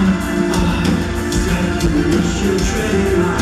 up and stand